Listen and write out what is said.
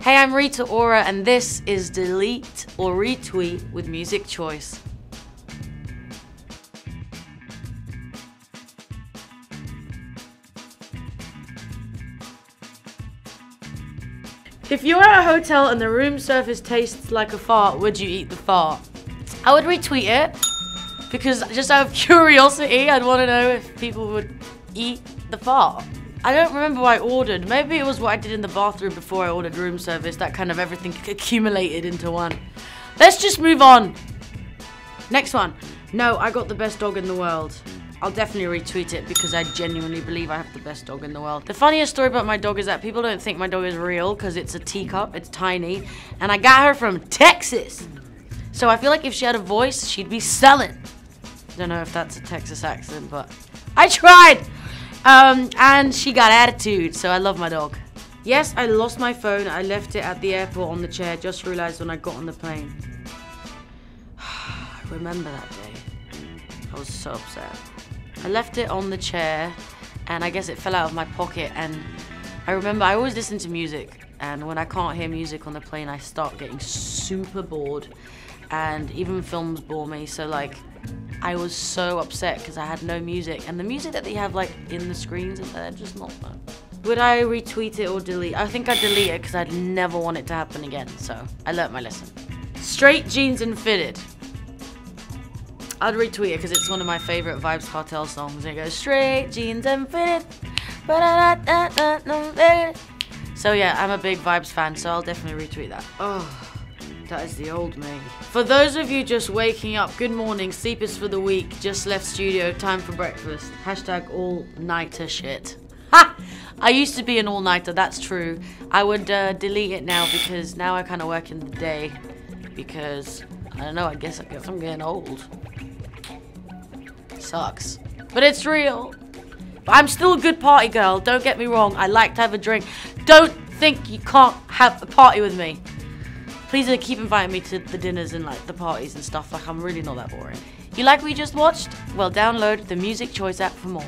Hey, I'm Rita Ora, and this is Delete or Retweet with Music Choice. If you're at a hotel and the room service tastes like a fart, would you eat the fart? I would retweet it because just out of curiosity, I'd want to know if people would eat the fart. I don't remember what I ordered. Maybe it was what I did in the bathroom before I ordered room service. That kind of everything accumulated into one. Let's just move on. Next one. No, I got the best dog in the world. I'll definitely retweet it because I genuinely believe I have the best dog in the world. The funniest story about my dog is that people don't think my dog is real because it's a teacup, it's tiny, and I got her from Texas. So I feel like if she had a voice, she'd be selling. Don't know if that's a Texas accent, but I tried. Um, and she got attitude, so I love my dog. Yes, I lost my phone. I left it at the airport on the chair. Just realized when I got on the plane. I remember that day. I was so upset. I left it on the chair and I guess it fell out of my pocket and I remember I always listen to music and when I can't hear music on the plane I start getting super bored and even films bore me so like I was so upset because I had no music and the music that they have like in the screens they're just not fun. Would I retweet it or delete? I think I'd delete it because I'd never want it to happen again so I learnt my lesson. Straight jeans and fitted. I'd retweet it because it's one of my favorite Vybz Kartel songs. It goes straight jeans and fitted. So yeah, I'm a big Vybz fan, so I'll definitely retweet that. Oh, that is the old me. For those of you just waking up, good morning, sleep is for the weak, just left studio, time for breakfast. Hashtag all-nighter shit. Ha! I used to be an all-nighter, that's true. I would uh, delete it now because now I kind of work in the day because, I don't know, I guess, I guess I'm getting old. Sucks. But it's real. But I'm still a good party girl, don't get me wrong. I like to have a drink. Don't think you can't have a party with me. Please keep inviting me to the dinners and like the parties and stuff. Like I'm really not that boring. You like what you just watched? Well, download the Music Choice app for more.